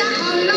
Hallelujah.